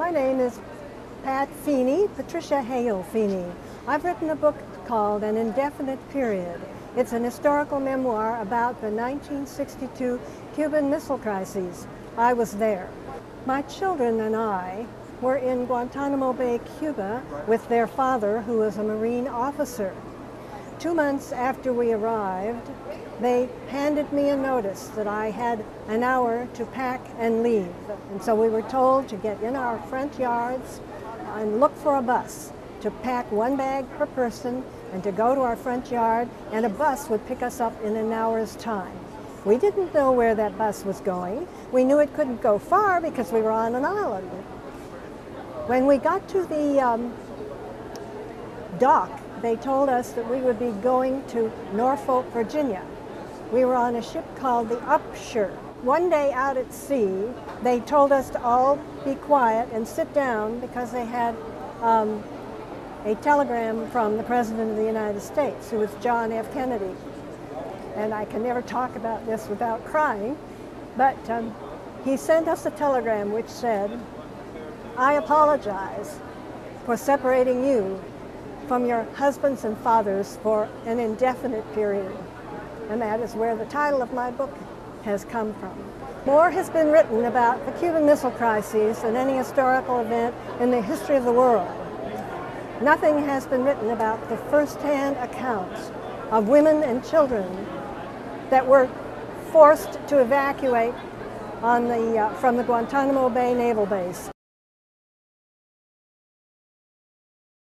My name is Pat Feeney, Patricia Hale Feeney. I've written a book called An Indefinite Period. It's an historical memoir about the 1962 Cuban Missile Crisis. I was there. My children and I were in Guantanamo Bay, Cuba with their father, who was a Marine officer. Two months after we arrived, they handed me a notice that I had an hour to pack and leave. And so we were told to get in our front yards and look for a bus to pack one bag per person and to go to our front yard, and a bus would pick us up in an hour's time. We didn't know where that bus was going. We knew it couldn't go far because we were on an island. When we got to the um, dock, they told us that we would be going to Norfolk, Virginia. We were on a ship called the Upshur. One day out at sea, they told us to all be quiet and sit down because they had um, a telegram from the President of the United States, who was John F. Kennedy. And I can never talk about this without crying, but um, he sent us a telegram which said, I apologize for separating you from your husbands and fathers for an indefinite period. And that is where the title of my book has come from. More has been written about the Cuban Missile Crisis than any historical event in the history of the world. Nothing has been written about the first-hand accounts of women and children that were forced to evacuate the, uh, from the Guantanamo Bay Naval Base.